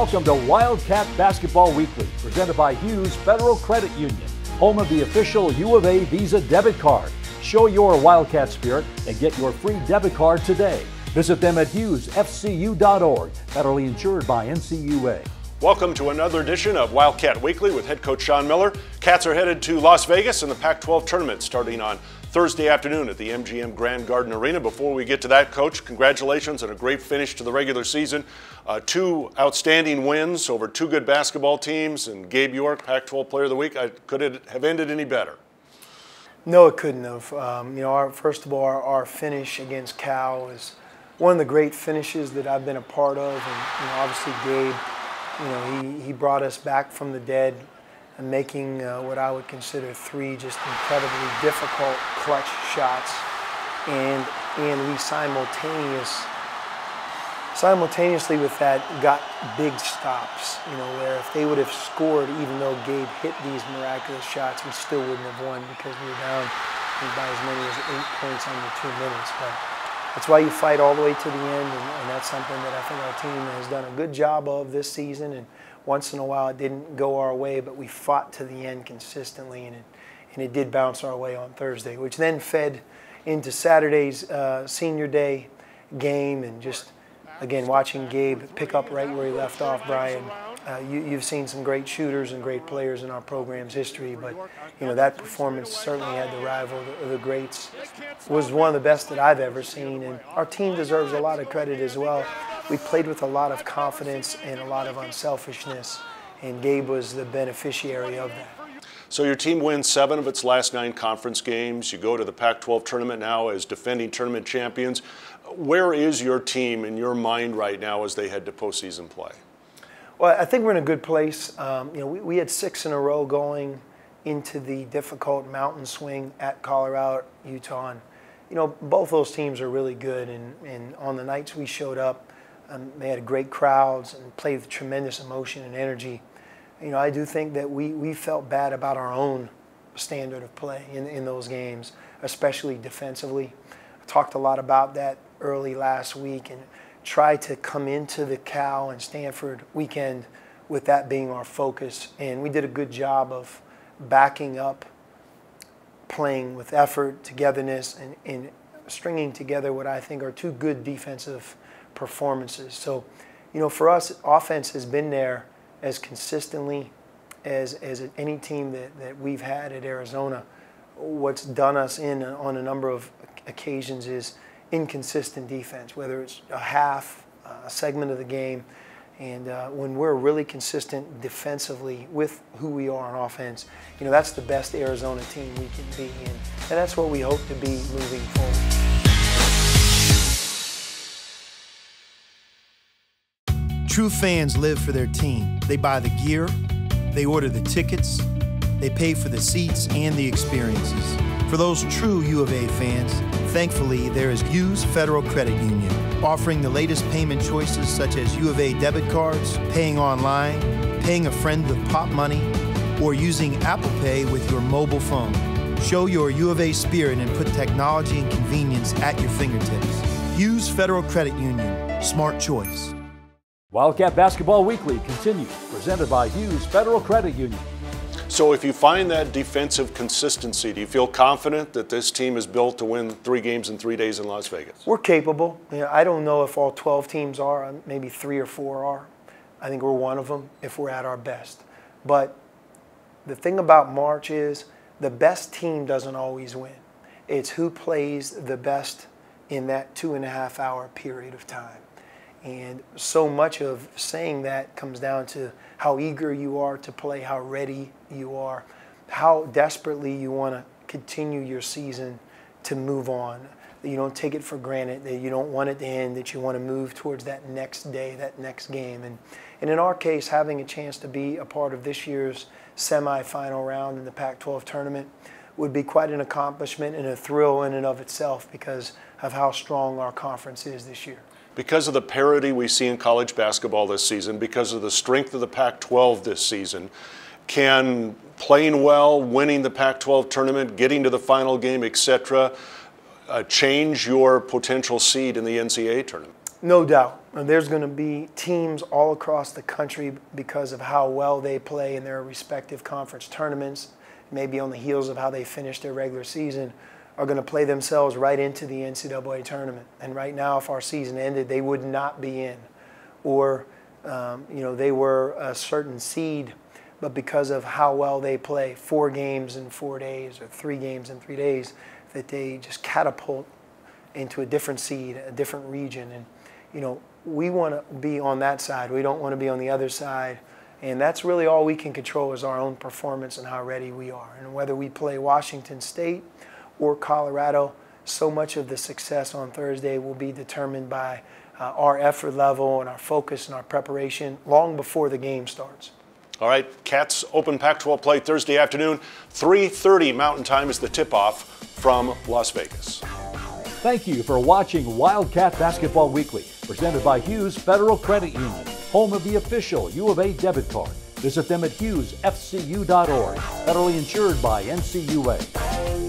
Welcome to Wildcat Basketball Weekly, presented by Hughes Federal Credit Union, home of the official U of A Visa debit card. Show your Wildcat spirit and get your free debit card today. Visit them at hughesfcu.org, federally insured by NCUA. Welcome to another edition of Wildcat Weekly with head coach Sean Miller. Cats are headed to Las Vegas in the Pac 12 tournament starting on Thursday afternoon at the MGM Grand Garden Arena. Before we get to that, Coach, congratulations on a great finish to the regular season. Uh, two outstanding wins over two good basketball teams, and Gabe York, Pac 12 Player of the Week. I, could it have ended any better? No, it couldn't have. Um, you know, our, first of all, our, our, finish against Cal is one of the great finishes that I've been a part of, and you know, obviously Gabe, you know, he, he brought us back from the dead and making uh, what I would consider three just incredibly difficult clutch shots, and and we simultaneous simultaneously with that got big stops. You know, where if they would have scored, even though Gabe hit these miraculous shots, we still wouldn't have won because we were down by as many as eight points under two minutes. But that's why you fight all the way to the end, and, and that's something that I think our team has done a good job of this season. And once in a while, it didn't go our way, but we fought to the end consistently, and it, and it did bounce our way on Thursday, which then fed into Saturday's uh, senior day game, and just again watching Gabe pick up right where he left off, Brian. Uh, you, have seen some great shooters and great players in our program's history, but you know that performance certainly had the rival of the greats. Was one of the best that I've ever seen, and our team deserves a lot of credit as well we played with a lot of confidence and a lot of unselfishness, and Gabe was the beneficiary of that. So your team wins seven of its last nine conference games. You go to the Pac-12 tournament now as defending tournament champions. Where is your team in your mind right now as they head to postseason play? Well, I think we're in a good place. Um, you know, we, we had six in a row going into the difficult mountain swing at Colorado, Utah. And, you know, both those teams are really good. And, and on the nights we showed up, um, they had great crowds and played with tremendous emotion and energy. You know, I do think that we, we felt bad about our own standard of play in, in those games, especially defensively. I talked a lot about that early last week and tried to come into the Cal and Stanford weekend with that being our focus. And we did a good job of backing up, playing with effort, togetherness, and, and stringing together what I think are two good defensive performances. So, you know, for us, offense has been there as consistently as, as any team that, that we've had at Arizona. What's done us in on a number of occasions is inconsistent defense, whether it's a half, a segment of the game. And uh, when we're really consistent defensively with who we are on offense, you know, that's the best Arizona team we can be in. And that's what we hope to be moving forward. True fans live for their team. They buy the gear, they order the tickets, they pay for the seats and the experiences. For those true U of A fans, thankfully there is Hughes Federal Credit Union, offering the latest payment choices such as U of A debit cards, paying online, paying a friend with pop money, or using Apple Pay with your mobile phone. Show your U of A spirit and put technology and convenience at your fingertips. Hughes Federal Credit Union, smart choice. Wildcat Basketball Weekly continues, presented by Hughes Federal Credit Union. So, if you find that defensive consistency, do you feel confident that this team is built to win three games in three days in Las Vegas? We're capable. You know, I don't know if all 12 teams are, uh, maybe three or four are. I think we're one of them if we're at our best. But the thing about March is the best team doesn't always win, it's who plays the best in that two and a half hour period of time. And so much of saying that comes down to how eager you are to play, how ready you are, how desperately you want to continue your season to move on. That you don't take it for granted, that you don't want it to end, that you want to move towards that next day, that next game. And, and in our case, having a chance to be a part of this year's semifinal round in the Pac 12 tournament would be quite an accomplishment and a thrill in and of itself because of how strong our conference is this year because of the parity we see in college basketball this season, because of the strength of the Pac 12 this season, can playing well, winning the Pac 12 tournament, getting to the final game, etc., uh, change your potential seed in the NCAA tournament? No doubt. And there's going to be teams all across the country because of how well they play in their respective conference tournaments, maybe on the heels of how they finish their regular season, are going to play themselves right into the NCAA tournament. And right now, if our season ended, they would not be in. Or, um, you know, they were a certain seed, but because of how well they play, four games in four days or three games in three days, that they just catapult into a different seed, a different region. And, you know, we want to be on that side. We don't want to be on the other side. And that's really all we can control is our own performance and how ready we are. And whether we play Washington State or Colorado, so much of the success on Thursday will be determined by uh, our effort level and our focus and our preparation long before the game starts. All right, Cats open Pac-12 play Thursday afternoon, 3:30 Mountain Time is the tip-off from Las Vegas. Thank you for watching Wildcat Basketball Weekly, presented by Hughes Federal Credit Union, home of the official U of A debit card. Visit them at hughesfcu.org, federally insured by NCUA.